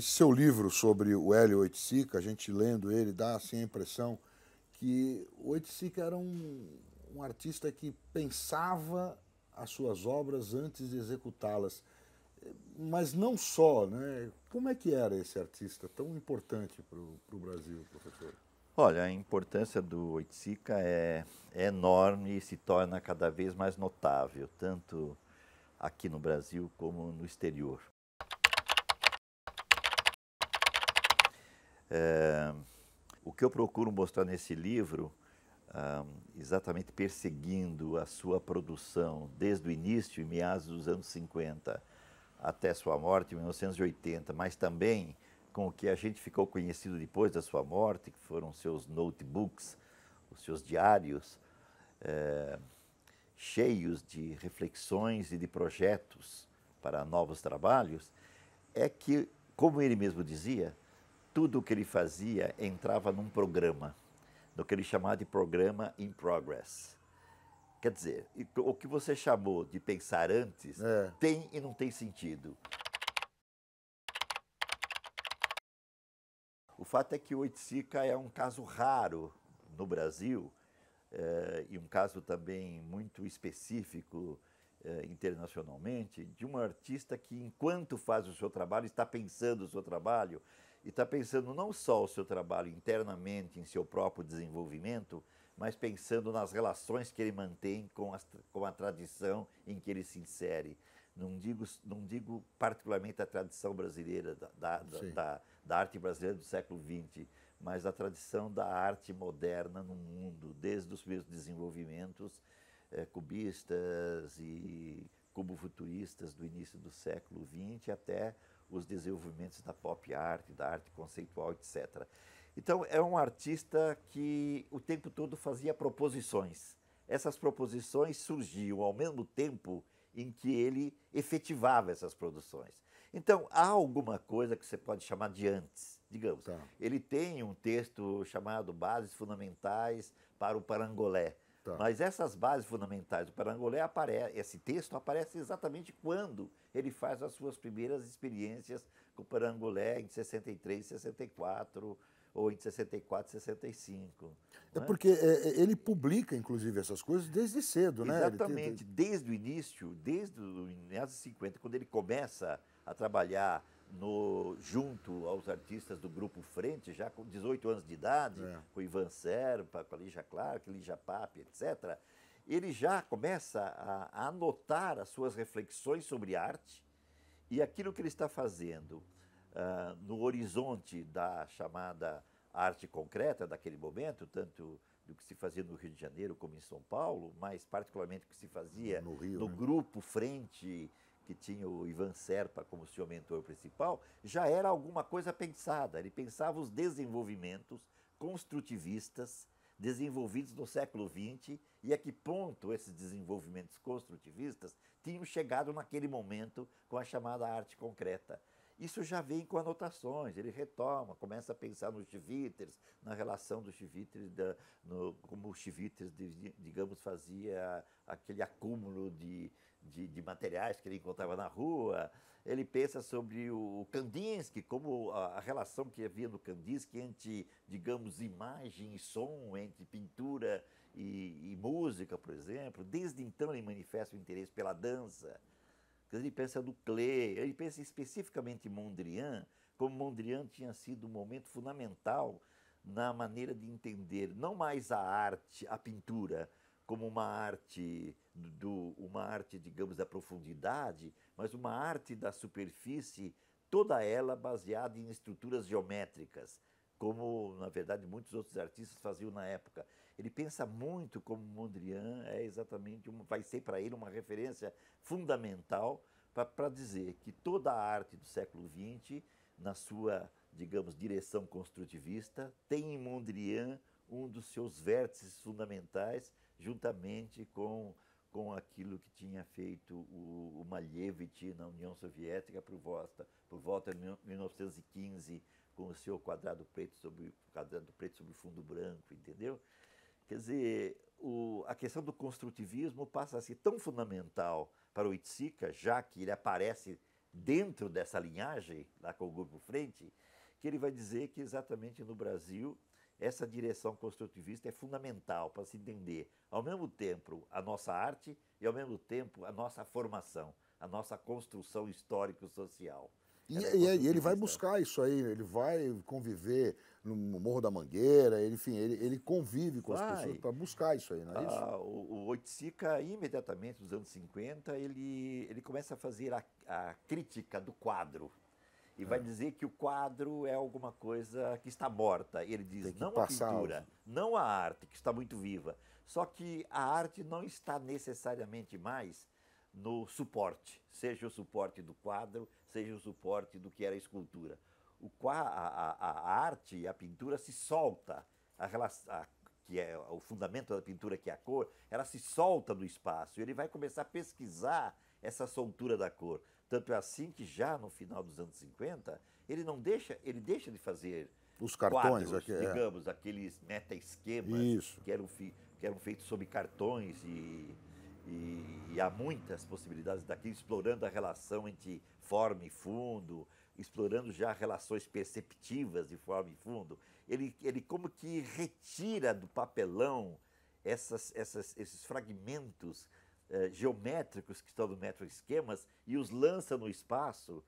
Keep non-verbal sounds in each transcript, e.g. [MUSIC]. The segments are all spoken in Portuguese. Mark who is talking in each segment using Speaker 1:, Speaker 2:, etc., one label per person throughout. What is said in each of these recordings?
Speaker 1: esse seu livro sobre o Hélio Oiticica, a gente lendo ele, dá assim a impressão que o Oiticica era um, um artista que pensava as suas obras antes de executá-las. Mas não só, né? Como é que era esse artista tão importante para o Brasil, professor?
Speaker 2: Olha, a importância do Oiticica é, é enorme e se torna cada vez mais notável, tanto aqui no Brasil como no exterior. É, o que eu procuro mostrar nesse livro, exatamente perseguindo a sua produção desde o início, em meados dos anos 50, até sua morte em 1980, mas também com o que a gente ficou conhecido depois da sua morte, que foram seus notebooks, os seus diários, é, cheios de reflexões e de projetos para novos trabalhos, é que, como ele mesmo dizia, tudo o que ele fazia entrava num programa, no que ele chamava de programa in progress. Quer dizer, o que você chamou de pensar antes é. tem e não tem sentido. O fato é que o Oiticica é um caso raro no Brasil é, e um caso também muito específico é, internacionalmente de um artista que, enquanto faz o seu trabalho, está pensando o seu trabalho e está pensando não só o seu trabalho internamente, em seu próprio desenvolvimento, mas pensando nas relações que ele mantém com a, com a tradição em que ele se insere. Não digo, não digo particularmente a tradição brasileira, da, da, da, da arte brasileira do século XX, mas a tradição da arte moderna no mundo, desde os primeiros desenvolvimentos é, cubistas e cubo-futuristas do início do século XX até os desenvolvimentos da pop art, da arte conceitual, etc. Então, é um artista que o tempo todo fazia proposições. Essas proposições surgiam ao mesmo tempo em que ele efetivava essas produções. Então, há alguma coisa que você pode chamar de antes, digamos. Tá. Ele tem um texto chamado Bases Fundamentais para o Parangolé, Tá. Mas essas bases fundamentais do Parangolé aparece, esse texto aparece exatamente quando ele faz as suas primeiras experiências com o Parangolé em 63, 64 ou em 64, 65.
Speaker 1: É né? porque é, é, ele publica, inclusive, essas coisas desde cedo,
Speaker 2: né? Exatamente, desde o início, desde o meados de 50, quando ele começa a trabalhar no, junto aos artistas do Grupo Frente, já com 18 anos de idade, é. com Ivan Serpa, com a Lígia Clark, Lígia Pape, etc., ele já começa a, a anotar as suas reflexões sobre arte e aquilo que ele está fazendo uh, no horizonte da chamada arte concreta daquele momento, tanto do que se fazia no Rio de Janeiro como em São Paulo, mas particularmente o que se fazia no, Rio, no né? Grupo Frente que tinha o Ivan Serpa como seu mentor principal, já era alguma coisa pensada. Ele pensava os desenvolvimentos construtivistas desenvolvidos no século XX e a que ponto esses desenvolvimentos construtivistas tinham chegado naquele momento com a chamada arte concreta. Isso já vem com anotações, ele retoma, começa a pensar nos Chivitres, na relação dos Chivitres, como o Chivitres, digamos, fazia aquele acúmulo de, de, de, materiais que ele encontrava na rua. Ele pensa sobre o Kandinsky, como a, a, relação que havia no Kandinsky entre, digamos, imagem e som, entre pintura e, e música, por exemplo. Desde então ele manifesta o interesse pela dança. Ele pensa no Klee, ele pensa especificamente em Mondrian, como Mondrian tinha sido um momento fundamental na maneira de entender não mais a arte, a pintura, como uma arte do uma arte, digamos, da profundidade, mas uma arte da superfície, toda ela baseada em estruturas geométricas, como na verdade muitos outros artistas faziam na época. Ele pensa muito como Mondrian é exatamente uma, vai ser para ele uma referência fundamental para dizer que toda a arte do século XX, na sua, digamos, direção construtivista, tem em Mondrian um dos seus vértices fundamentais juntamente com, com aquilo que tinha feito o, o Malevich na União Soviética por volta, por volta de 1915, com o seu quadrado preto sobre quadrado preto sobre fundo branco, entendeu? Quer dizer, o, a questão do construtivismo passa a ser tão fundamental para o Itzika, já que ele aparece dentro dessa linhagem, lá com o Grupo Frente, que ele vai dizer que exatamente no Brasil essa direção construtivista é fundamental para se entender, ao mesmo tempo, a nossa arte e, ao mesmo tempo, a nossa formação, a nossa construção histórico-social.
Speaker 1: E, e, e, ele vai buscar isso aí, ele vai conviver no Morro da Mangueira, ele, enfim, ele, ele convive com vai. as pessoas para buscar isso aí, não é isso?
Speaker 2: Ah, o, o Oiticica, imediatamente nos anos 50, ele, ele começa a fazer a, a crítica do quadro e vai é. dizer que o quadro é alguma coisa que está morta. Ele diz não a pintura, não a arte, que está muito viva. Só que a arte não está necessariamente mais no suporte, seja o suporte do quadro, seja o suporte do que era a escultura. O, a, a, a arte, a pintura se solta, a, a, que é o fundamento da pintura, que é a cor, ela se solta do espaço. E ele vai começar a pesquisar essa soltura da cor. Tanto é assim que já no final dos anos 50, ele não deixa, ele deixa de fazer
Speaker 1: os cartões,
Speaker 2: quadros, aqui, é. digamos, aqueles meta-esquemas que eram, que eram feitos sob cartões e, e, e, há muitas possibilidades daqui, explorando a relação entre forma e fundo, explorando já relações perceptivas de forma e fundo. Ele, ele como que retira do papelão essas, essas, esses fragmentos eh, geométricos que estão no metroesquemas e os lança no espaço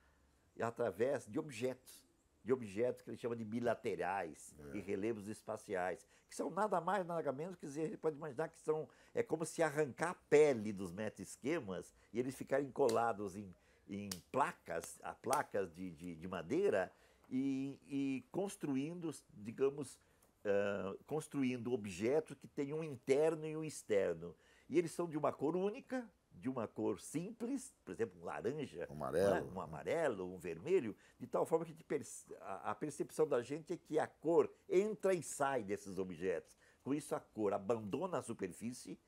Speaker 2: através de objetos, de objetos que ele chama de bilaterais é. e relevos espaciais, que são nada mais, nada menos que dizer, pode imaginar que são, é como se arrancar a pele dos metroesquemas e eles ficarem colados em, em placas, a placas de, de, de madeira e, e, construindo, digamos, uh, construindo objetos que têm um interno e um externo. E eles são de uma cor única, de uma cor simples, por exemplo, um laranja,
Speaker 1: um amarelo,
Speaker 2: um, amarelo, um vermelho, de tal forma que a percepção da gente é que a cor entra e sai desses objetos. Com isso, a cor abandona a superfície,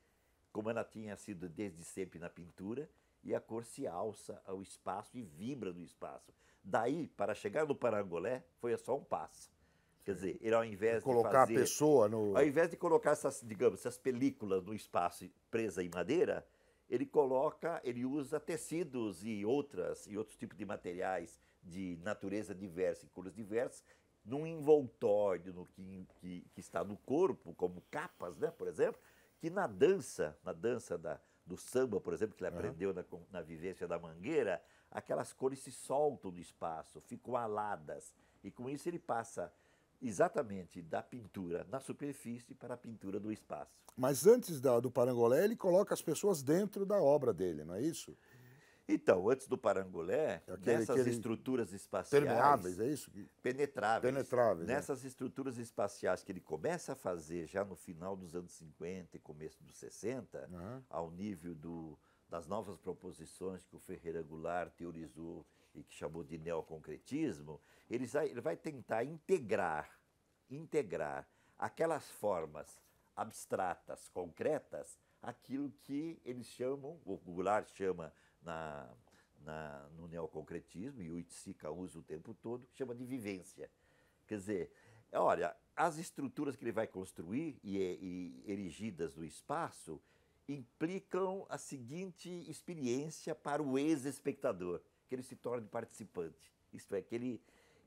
Speaker 2: como ela tinha sido desde sempre na pintura, e a cor se alça ao espaço e vibra no espaço. Daí, para chegar no parangolé, foi só um passo. Quer dizer, ele ao invés
Speaker 1: de colocar
Speaker 2: fazer,
Speaker 1: a pessoa no.
Speaker 2: Ao invés de colocar essas, digamos, essas películas no espaço presa em madeira, ele coloca, ele usa tecidos e outras e outros tipos de materiais de natureza diversa e cores diversas num envoltório no que, que, que, está no corpo, como capas, né, por exemplo, que na dança, na dança da, do samba, por exemplo, que ele uhum. aprendeu na, na vivência da mangueira, aquelas cores se soltam do espaço, ficam aladas. E com isso ele passa exatamente da pintura na superfície para a pintura do espaço.
Speaker 1: Mas antes da, do Parangolé, ele coloca as pessoas dentro da obra dele, não é isso?
Speaker 2: Então, antes do Parangolé, é aquele, nessas aquele estruturas espaciais.
Speaker 1: Permeáveis, é isso?
Speaker 2: Penetráveis.
Speaker 1: Penetráveis.
Speaker 2: É. Nessas é. estruturas espaciais que ele começa a fazer já no final dos anos 50 e começo dos 60, uhum. ao nível do, das novas proposições que o Ferreira Goulart teorizou e que chamou de neoconcretismo, ele vai, ele vai tentar integrar, integrar aquelas formas abstratas, concretas, aquilo que eles chamam, o Goulart chama na, na, no neoconcretismo, e o Itzika usa o tempo todo, chama de vivência. Quer dizer, olha, as estruturas que ele vai construir e, e erigidas no espaço implicam a seguinte experiência para o ex-espectador que ele se torne participante. Isto é, que ele,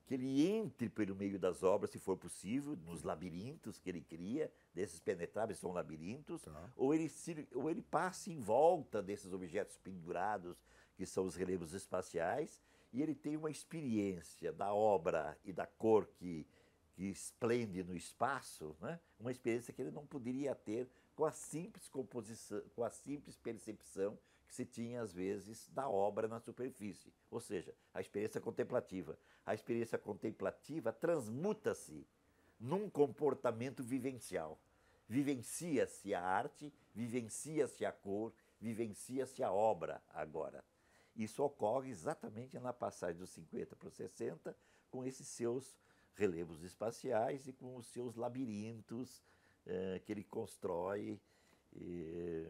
Speaker 2: que ele entre pelo meio das obras, se for possível, nos labirintos que ele cria, desses penetráveis são labirintos, tá. ou, ele ou ele passe em volta desses objetos pendurados, que são os relevos espaciais, e ele tem uma experiência da obra e da cor que, que esplende no espaço, né? uma experiência que ele não poderia ter com a simples composição, com a simples percepção que se tinha, às vezes, da obra na superfície. Ou seja, a experiência contemplativa. A experiência contemplativa transmuta-se num comportamento vivencial. Vivencia-se a arte, vivencia-se a cor, vivencia-se a obra agora. Isso ocorre exatamente na passagem dos 50 para os 60, com esses seus relevos espaciais e com os seus labirintos eh, que ele constrói e,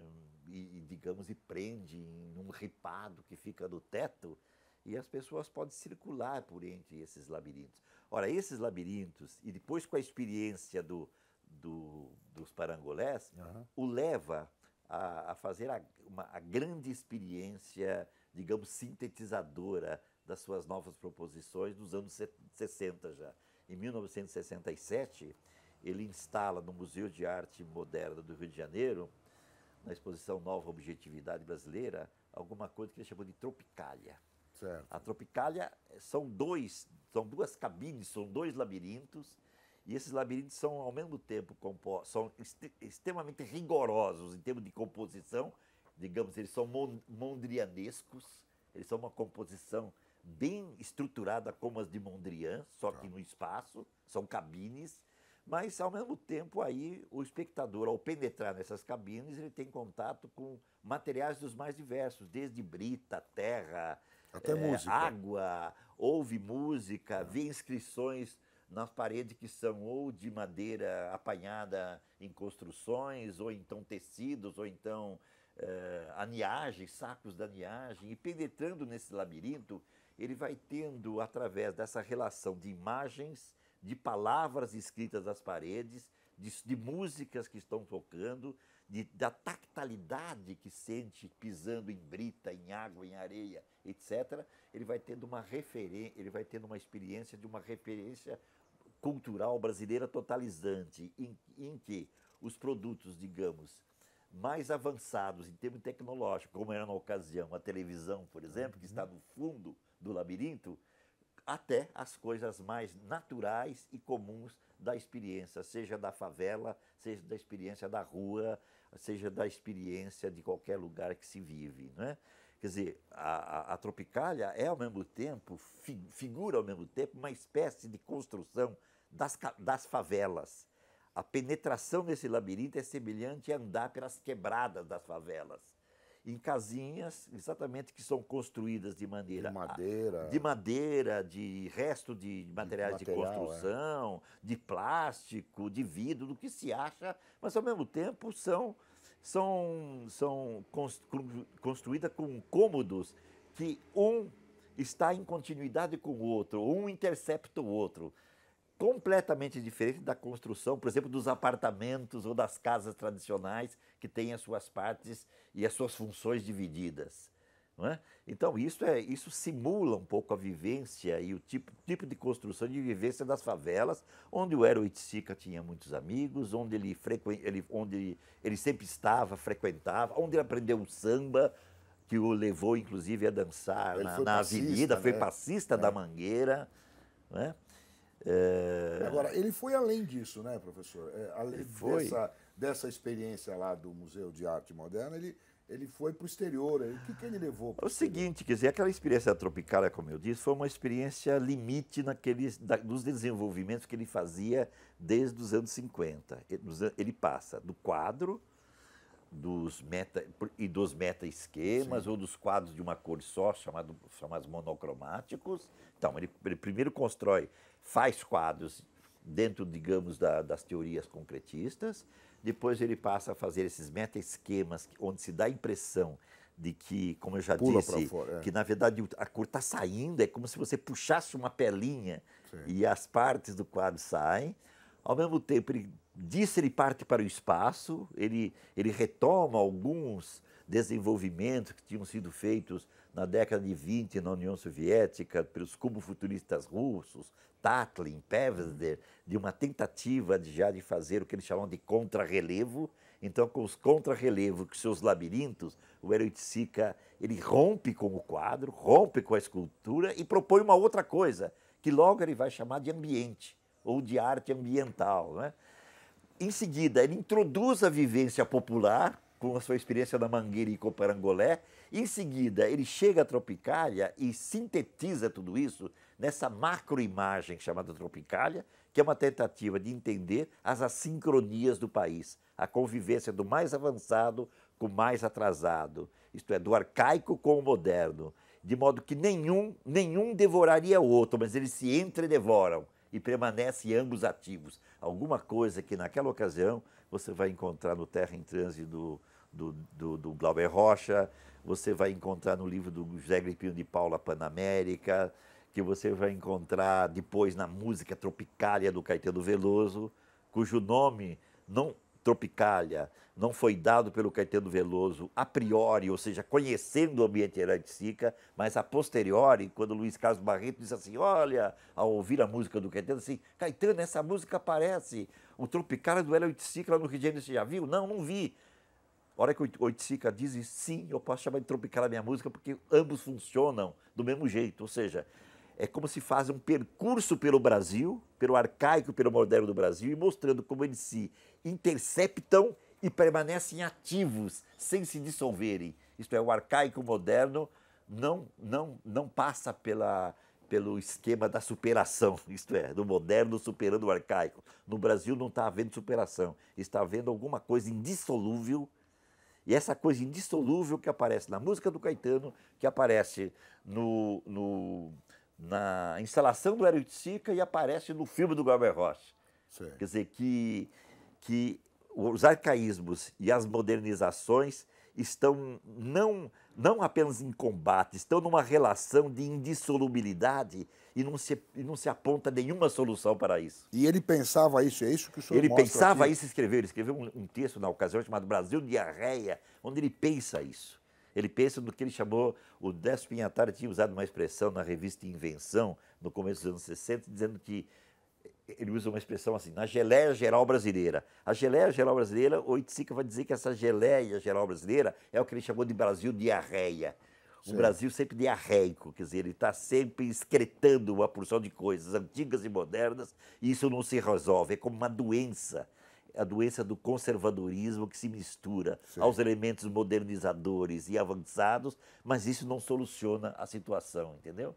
Speaker 2: e, digamos, e prende em um ripado que fica no teto e as pessoas podem circular por entre esses labirintos. Ora, esses labirintos, e depois com a experiência do, do dos parangolés, uhum. o leva a, a fazer a, uma, a grande experiência digamos, sintetizadora das suas novas proposições dos anos 60 já. Em 1967, ele instala no Museu de Arte Moderna do Rio de Janeiro, na exposição Nova Objetividade Brasileira, alguma coisa que ele chamou de Tropicália.
Speaker 1: Certo.
Speaker 2: A Tropicália são dois, são duas cabines, são dois labirintos, e esses labirintos são ao mesmo tempo são extremamente rigorosos em termos de composição, digamos, eles são mondrianescos, eles são uma composição bem estruturada como as de Mondrian, só que tá. no espaço, são cabines, mas ao mesmo tempo aí o espectador ao penetrar nessas cabines, ele tem contato com materiais dos mais diversos, desde brita, terra,
Speaker 1: até é, música.
Speaker 2: água, ouve música, vê inscrições nas paredes que são ou de madeira apanhada em construções, ou então tecidos, ou então uh, aniagens, sacos da aniagem, e penetrando nesse labirinto, ele vai tendo, através dessa relação de imagens, de palavras escritas nas paredes, de, de músicas que estão tocando, de, da tactalidade que sente pisando em brita, em água, em areia, etc., ele vai tendo uma referência, ele vai tendo uma experiência de uma referência cultural brasileira totalizante, em, em que os produtos, digamos, mais avançados em termos tecnológicos, como era na ocasião a televisão, por exemplo, que está no fundo do labirinto, até as coisas mais naturais e comuns da experiência, seja da favela, seja da experiência da rua, seja da experiência de qualquer lugar que se vive. Né? Quer dizer, a, a, a Tropicália é ao mesmo tempo, fi, figura ao mesmo tempo, uma espécie de construção das, das favelas a penetração nesse labirinto é semelhante a andar pelas quebradas das favelas. Em casinhas, exatamente, que são construídas de maneira.
Speaker 1: De madeira.
Speaker 2: De madeira, de resto de materiais de, material, de construção, é. de plástico, de vidro, do que se acha, mas ao mesmo tempo são, são, são construídas com cômodos que um está em continuidade com o outro, um intercepta o outro completamente diferente da construção, por exemplo, dos apartamentos ou das casas tradicionais que têm as suas partes e as suas funções divididas. É? Então, isso, é, isso simula um pouco a vivência e o tipo, tipo de construção de vivência das favelas, onde o Hero Itzica tinha muitos amigos, onde ele, ele, onde ele, ele sempre estava, frequentava, onde ele aprendeu o samba, que o levou, inclusive, a dançar na, na avenida, né? foi passista é. da Mangueira. Né?
Speaker 1: É... Agora, ele foi além disso, né, professor? É, além dessa, dessa experiência lá do Museu de Arte Moderna, ele, ele foi para o exterior. O que, que ele levou para
Speaker 2: o seguinte, quer dizer, aquela experiência tropical, como eu disse, foi uma experiência limite naqueles, da, dos desenvolvimentos que ele fazia desde os anos 50. Ele, ele passa do quadro dos meta, e dos meta-esquemas ou dos quadros de uma cor só, chamado, chamados monocromáticos. Então, ele, ele primeiro constrói faz quadros dentro, digamos, da, das teorias concretistas, depois ele passa a fazer esses meta-esquemas onde se dá a impressão de que, como eu já Pula disse, fora, é. que na verdade a cor está saindo, é como se você puxasse uma pelinha Sim. e as partes do quadro saem. Ao mesmo tempo, ele disso ele parte para o espaço, ele, ele retoma alguns desenvolvimentos que tinham sido feitos na década de 20 na União Soviética pelos cubofuturistas russos, Tatlin, Pevsner, de uma tentativa de já de fazer o que eles chamam de contrarrelevo. Então, com os contrarrelevos, com seus labirintos, o Eroitzica, ele rompe com o quadro, rompe com a escultura e propõe uma outra coisa, que logo ele vai chamar de ambiente, ou de arte ambiental. Né? Em seguida, ele introduz a vivência popular, com a sua experiência na Mangueira e Coparangolé. Em seguida, ele chega à Tropicália e sintetiza tudo isso nessa macroimagem chamada Tropicália, que é uma tentativa de entender as assincronias do país, a convivência do mais avançado com o mais atrasado, isto é, do arcaico com o moderno, de modo que nenhum, nenhum devoraria o outro, mas eles se entredevoram e permanecem ambos ativos. Alguma coisa que naquela ocasião você vai encontrar no Terra em Trânsito do, do, do, do Glauber Rocha, você vai encontrar no livro do José Gripino de Paula Panamérica, que você vai encontrar depois na música Tropicália do Caetano Veloso, cujo nome não Tropicália não foi dado pelo Caetano Veloso a priori, ou seja, conhecendo o ambiente Sica, mas a posteriori, quando Luiz Carlos Barreto disse assim, olha, ao ouvir a música do Caetano, assim, Caetano, essa música parece Tropicália do Hélio Oiticica no Rio de Janeiro, você já viu? Não, não vi. A hora que o Oiticica diz, sim, eu posso chamar de Tropicália a minha música, porque ambos funcionam do mesmo jeito, ou seja, é como se faz um percurso pelo Brasil, pelo arcaico, pelo moderno do Brasil, e mostrando como eles se interceptam e permanecem ativos, sem se dissolverem. Isto é, o arcaico moderno não, não, não passa pela, pelo esquema da superação, [LAUGHS] isto é, do moderno superando o arcaico. No Brasil não está havendo superação, está havendo alguma coisa indissolúvel, e essa coisa indissolúvel que aparece na música do Caetano, que aparece no, no na instalação do Hélio Sica e aparece no filme do Glauber Rocha. Sim. Quer dizer, que, que os arcaísmos e as modernizações estão não, não apenas em combate, estão numa relação de indissolubilidade e não se, e não se aponta nenhuma solução para isso.
Speaker 1: E ele pensava isso, é isso que o senhor
Speaker 2: Ele pensava aqui? isso e escreveu. Ele escreveu um, um texto na ocasião chamado Brasil Diarreia, onde ele pensa isso. Ele pensa no que ele chamou, o Décio Pinhatara tinha usado uma expressão na revista Invenção, no começo dos anos 60, dizendo que ele usa uma expressão assim, na geleia geral brasileira. A geleia geral brasileira, o Itzica vai dizer que essa geleia geral brasileira é o que ele chamou de Brasil diarreia. Um Brasil sempre diarreico, quer dizer, ele está sempre excretando uma porção de coisas antigas e modernas, e isso não se resolve, é como uma doença a doença do conservadorismo que se mistura Sim. aos elementos modernizadores e avançados, mas isso não soluciona a situação, entendeu?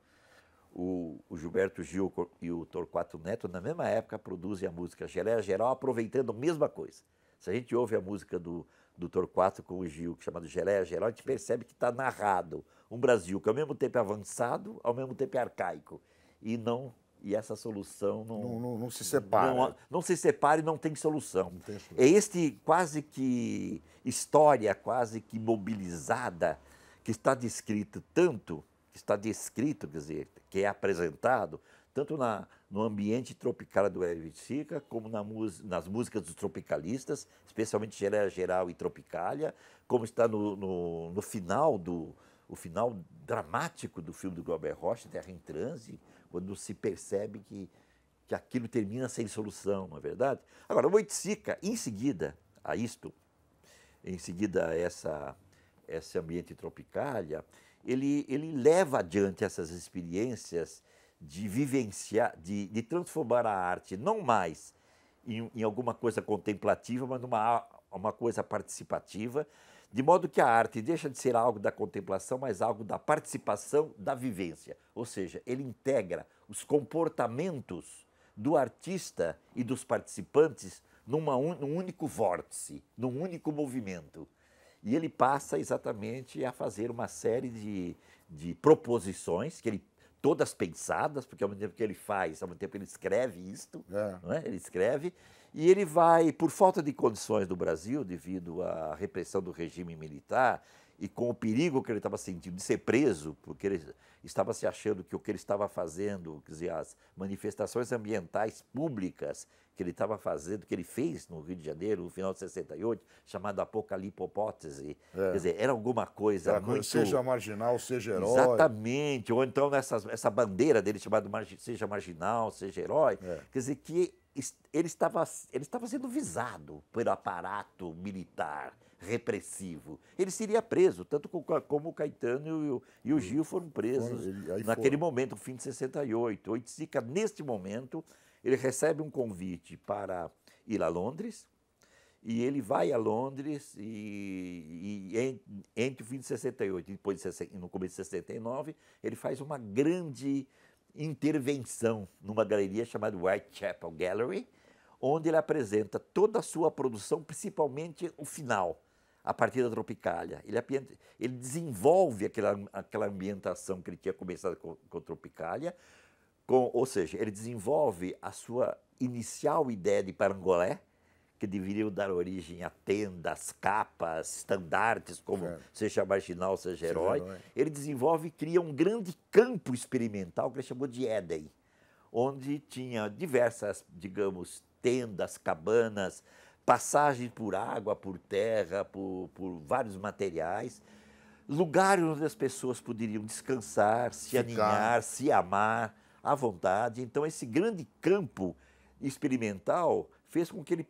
Speaker 2: O, o Gilberto Gil e o Torquato Neto, na mesma época, produzem a música Geleia Geral, aproveitando a mesma coisa. Se a gente ouve a música do, do Torquato com o Gil, é chamado Geleia Geral, a gente percebe que está narrado um Brasil que ao mesmo tempo é avançado, ao mesmo tempo é arcaico, e não e essa solução não,
Speaker 1: não, não, não se separa.
Speaker 2: Não, não, se separa e não tem solução. Não tem solução. É este quase que história quase que mobilizada que está descrito tanto, está descrito, quer dizer, que é apresentado tanto na, no ambiente tropical do Sica, como na, nas músicas dos tropicalistas, especialmente Geral, Geral e Tropicália, como está no, no, no final do o final dramático do filme do Glauber Rocha, Terra em Transe, quando se percebe que, que aquilo termina sem solução, não é verdade? Agora, o Oiticica, em seguida a isto, em seguida a essa, esse ambiente tropicália, ele, ele leva adiante essas experiências de vivenciar, de, de transformar a arte não mais em, em alguma coisa contemplativa, mas numa uma coisa participativa, de modo que a arte deixa de ser algo da contemplação, mas algo da participação, da vivência. Ou seja, ele integra os comportamentos do artista e dos participantes numa num único vórtice, num único movimento. E ele passa exatamente a fazer uma série de, de proposições, que ele, todas pensadas, porque ao mesmo tempo que ele faz, ao mesmo tempo ele escreve isto, é. É? ele escreve, e ele vai, por falta de condições do Brasil, devido à repressão do regime militar e com o perigo que ele estava sentindo de ser preso, porque ele estava se achando que o que ele estava fazendo, quer dizer, as manifestações ambientais públicas que ele estava fazendo, que ele fez no Rio de Janeiro, no final de 68, chamado Apocalipopótese, é. quer dizer, era alguma coisa era muito...
Speaker 1: Seja marginal, seja herói.
Speaker 2: Exatamente, ou então nessa, essa bandeira dele chamada Seja Marginal, Seja Herói, é. quer dizer, que ele estava, ele estava sendo visado pelo aparato militar repressivo. Ele seria preso, tanto como o Caetano e o, e o Gil foram presos ele, naquele foram. momento, no fim de 68. Oiticica, neste momento, ele recebe um convite para ir a Londres, e ele vai a Londres e, e entre o fim de 68 e depois de, no começo de 69, ele faz uma grande intervenção numa galeria chamada Whitechapel Gallery, onde ele apresenta toda a sua produção, principalmente o final, a partir da Tropicália. Ele, ele desenvolve aquela, aquela ambientação que ele tinha começado com, com Tropicália, com, ou seja, ele desenvolve a sua inicial ideia de Parangolé, que deveriam dar origem a tendas, capas, estandartes, como certo. seja marginal, seja herói, herói, ele desenvolve e cria um grande campo experimental que ele chamou de Éden, onde tinha diversas, digamos, tendas, cabanas, passagem por água, por terra, por, por vários materiais, lugares onde as pessoas poderiam descansar, se Ficar. aninhar, se amar à vontade. Então, esse grande campo experimental fez com que ele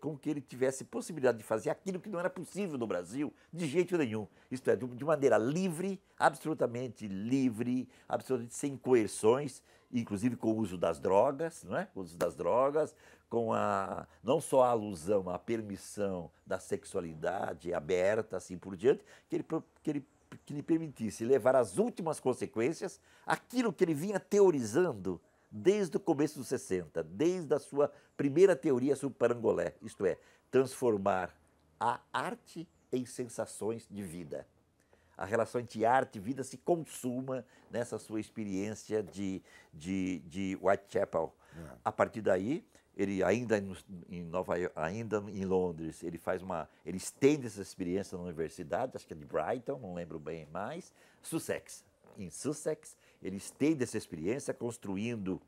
Speaker 2: com que ele tivesse possibilidade de fazer aquilo que não era possível no Brasil de jeito nenhum. Isto é, de maneira livre, absolutamente livre, absolutamente sem coerções, inclusive com o uso das drogas, não é? O uso das drogas, com a não só a alusão à permissão da sexualidade aberta, assim por diante, que ele, que ele que lhe permitisse levar às últimas consequências aquilo que ele vinha teorizando desde o começo dos 60, desde a sua primeira teoria sobre parangolé, isto é, transformar a arte em sensações de vida. A relação entre arte e vida se consuma nessa sua experiência de, de, de Whitechapel. É. A partir daí, ele ainda em Nova ainda em Londres, ele faz uma, ele estende essa experiência na universidade, acho que é de Brighton, não lembro bem mais, Sussex. Em Sussex, ele estende essa experiência construindo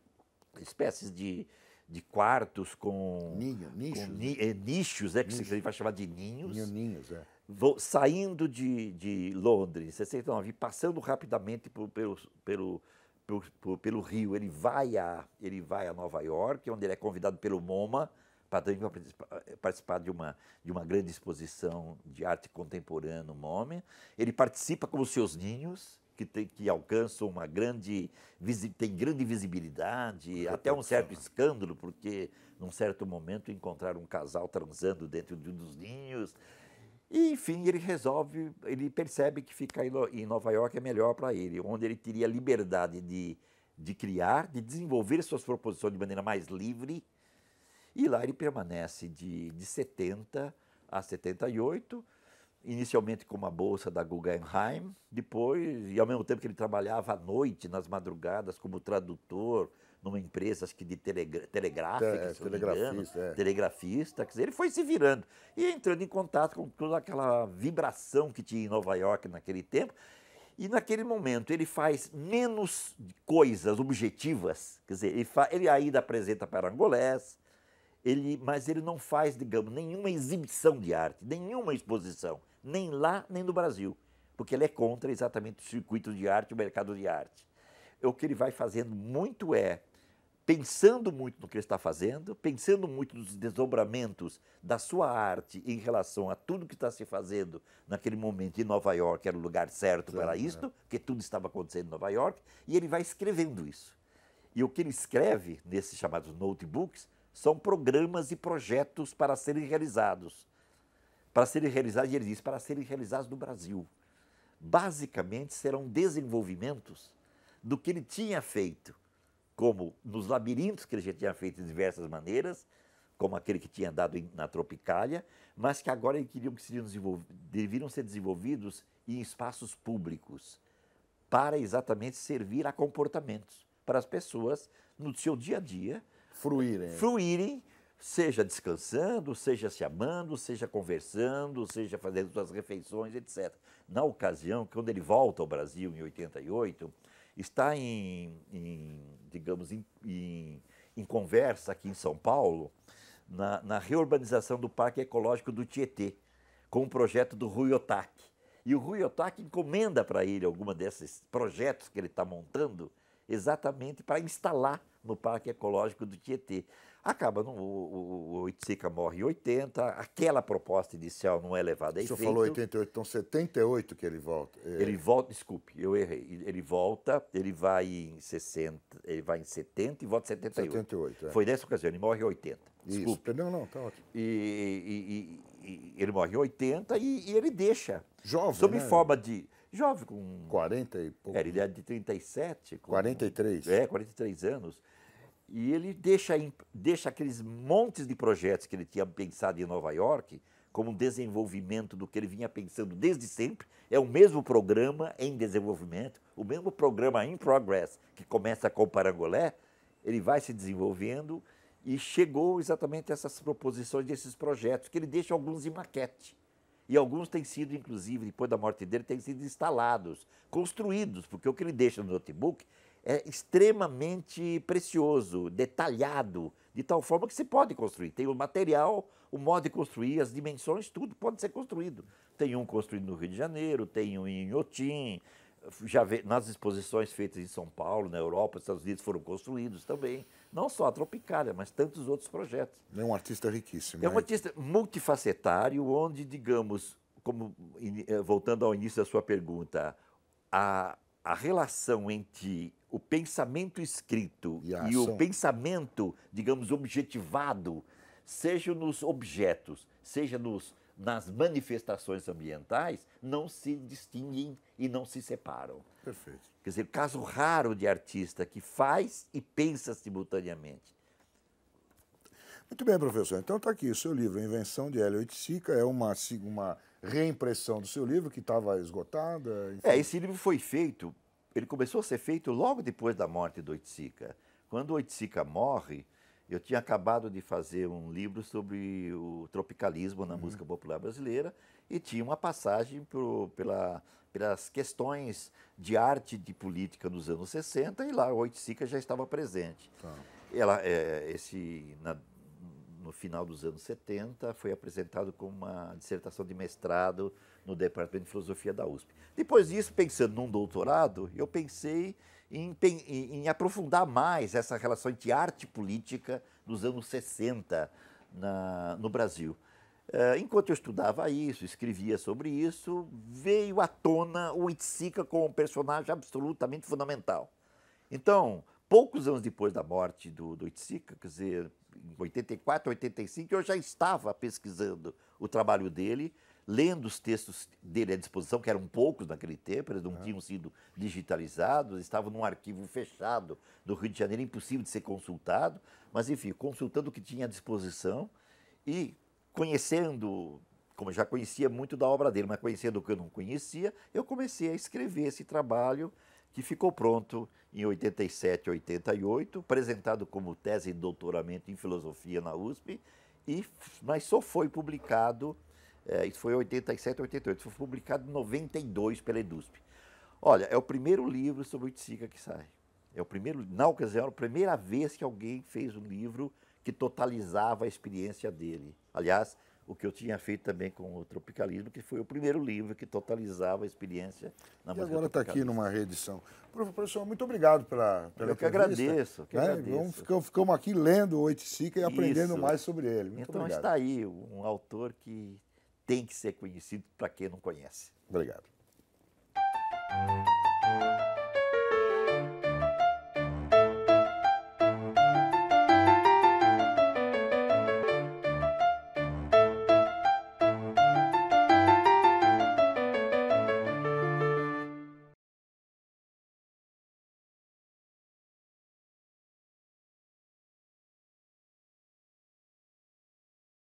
Speaker 2: espécies de, de quartos com,
Speaker 1: Ninho, nichos, com
Speaker 2: ni, é, nichos, é, que nichos. vai chamar de ninhos.
Speaker 1: Ninho, ninhos, é.
Speaker 2: Vou, saindo de, de Londres, em 69, passando rapidamente por, pelo, pelo, pelo, pelo, Rio, ele vai, a, ele vai a Nova York, onde ele é convidado pelo MoMA para participar de uma, de uma grande exposição de arte contemporânea no MoMA. Ele participa com os seus ninhos, que, tem, que alcançam uma grande, tem grande visibilidade, até um certo escândalo, porque num certo momento encontraram um casal transando dentro de um dos ninhos. E, enfim, ele resolve, ele percebe que ficar em Nova York é melhor para ele, onde ele teria liberdade de, de criar, de desenvolver suas proposições de maneira mais livre. E lá ele permanece de, de 70 a 78, inicialmente com uma bolsa da Guggenheim, depois, e ao mesmo tempo que ele trabalhava à noite, nas madrugadas, como tradutor, numa empresa acho que de telegra telegráfica, é, telegrafista, engano, é. telegrafista, quer dizer, ele foi se virando e entrando em contato com toda aquela vibração que tinha em Nova York naquele tempo. E naquele momento ele faz menos coisas objetivas, quer dizer, ele, ele ainda apresenta para angolés, ele, mas ele não faz, digamos, nenhuma exibição de arte, nenhuma exposição nem lá nem no Brasil, porque ele é contra exatamente o circuito de arte, o mercado de arte. O que ele vai fazendo muito é pensando muito no que ele está fazendo, pensando muito nos desdobramentos da sua arte em relação a tudo que está se fazendo naquele momento em Nova York, era o lugar certo Sim, para isto, é. porque tudo estava acontecendo em Nova York, e ele vai escrevendo isso. E o que ele escreve nesses chamados notebooks são programas e projetos para serem realizados para serem realizados, e ele diz, para serem realizados no Brasil. Basicamente serão desenvolvimentos do que ele tinha feito, como nos labirintos que ele já tinha feito de diversas maneiras, como aquele que tinha dado na Tropicália, mas que agora ele queriam que seriam deveriam ser desenvolvidos em espaços públicos, para exatamente servir a comportamentos, para as pessoas no seu dia a dia
Speaker 1: fruírem,
Speaker 2: fruírem seja descansando, seja se amando, seja conversando, seja fazendo suas refeições, etc. Na ocasião, quando ele volta ao Brasil em 88, está em, em digamos, em, em, em, conversa aqui em São Paulo, na, na, reurbanização do Parque Ecológico do Tietê, com o projeto do Rui Otaki. E o Rui Otaki encomenda para ele alguma desses projetos que ele está montando, exatamente para instalar no Parque Ecológico do Tietê. Acaba, no, o, o Oiticica morre em 80, aquela proposta inicial não é levada a efeito.
Speaker 1: O senhor falou 88, então 78 que ele volta.
Speaker 2: É... Ele volta, desculpe, eu errei. Ele volta, ele vai em 60, ele vai em 70 e volta em 78. 78, é. Foi nessa ocasião, ele morre em 80. Desculpe.
Speaker 1: Isso, não, não, tá ótimo.
Speaker 2: E, e, e, ele morre em 80 e, e ele deixa.
Speaker 1: Jovem,
Speaker 2: Sob
Speaker 1: né?
Speaker 2: forma de... Jovem, com...
Speaker 1: 40 e pouco.
Speaker 2: É, ele é de 37.
Speaker 1: Com, 43.
Speaker 2: É, 43 anos e ele deixa, deixa aqueles montes de projetos que ele tinha pensado em Nova York como um desenvolvimento do que ele vinha pensando desde sempre. É o mesmo programa em desenvolvimento, o mesmo programa in progress, que começa com o Parangolé, ele vai se desenvolvendo e chegou exatamente a essas proposições desses projetos, que ele deixa alguns em maquete. E alguns têm sido, inclusive, depois da morte dele, têm sido instalados, construídos, porque o que ele deixa no notebook é extremamente precioso, detalhado, de tal forma que se pode construir. Tem o material, o modo de construir, as dimensões, tudo pode ser construído. Tem um construído no Rio de Janeiro, tem um em Otim, já vê, nas exposições feitas em São Paulo, na Europa, nos Estados Unidos foram construídos também. Não só a Tropicália, mas tantos outros projetos.
Speaker 1: É um artista riquíssimo.
Speaker 2: É um artista multifacetário, onde, digamos, como eh, voltando ao início da sua pergunta, a, a relação entre o pensamento escrito e, e o pensamento, digamos, objetivado, seja nos objetos, seja nos, nas manifestações ambientais, não se distinguem e não se separam.
Speaker 1: Perfeito.
Speaker 2: Quer dizer, caso raro de artista que faz e pensa simultaneamente.
Speaker 1: Muito bem, professor. Então está aqui o seu livro, Invenção de Hélio Oiticica, é uma, uma reimpressão do seu livro que estava esgotada.
Speaker 2: Enfim. É, esse livro foi feito, ele começou a ser feito logo depois da morte do Oiticica. Quando o Oiticica morre, eu tinha acabado de fazer um livro sobre o tropicalismo na uhum. música popular brasileira e tinha uma passagem pela, pelas questões de arte e de política nos anos 60 e lá o Oiticica já estava presente. Tá. Ela, é, esse, na, no final dos anos 70, foi apresentado como uma dissertação de mestrado no Departamento de Filosofia da USP. Depois disso, pensando num doutorado, eu pensei em, em, em aprofundar mais essa relação entre arte e política nos anos 60 na, no Brasil. Uh, enquanto eu estudava isso, escrevia sobre isso, veio à tona o Itzica como um personagem absolutamente fundamental. Então, poucos anos depois da morte do, do Itzica, quer dizer, em 84, 85, eu já estava pesquisando o trabalho dele, lendo os textos dele à disposição, que eram poucos naquele tempo, eles não tinham sido digitalizados, estavam num arquivo fechado do Rio de Janeiro, impossível de ser consultado, mas enfim, consultando o que tinha à disposição e conhecendo, como eu já conhecia muito da obra dele, mas conhecendo o que eu não conhecia, eu comecei a escrever esse trabalho que ficou pronto em 87, 88, apresentado como tese de doutoramento em filosofia na USP, e, mas só foi publicado, é, isso foi em 87, 88, foi publicado em 92 pela EDUSP. Olha, é o primeiro livro sobre o Itzica que sai. É o primeiro, na ocasião, a primeira vez que alguém fez um livro que totalizava a experiência dele. Aliás, o que eu tinha feito também com o Tropicalismo, que foi o primeiro livro que totalizava a experiência
Speaker 1: na e música agora está aqui numa reedição. Professor, muito obrigado pela, pela
Speaker 2: Eu que agradeço. Que
Speaker 1: né?
Speaker 2: agradeço.
Speaker 1: Vamos, ficamos, ficamos aqui lendo o Oiticica e aprendendo Isso. mais sobre ele. Muito
Speaker 2: então
Speaker 1: obrigado.
Speaker 2: está aí um autor que tem que ser conhecido para quem não conhece.
Speaker 1: Obrigado.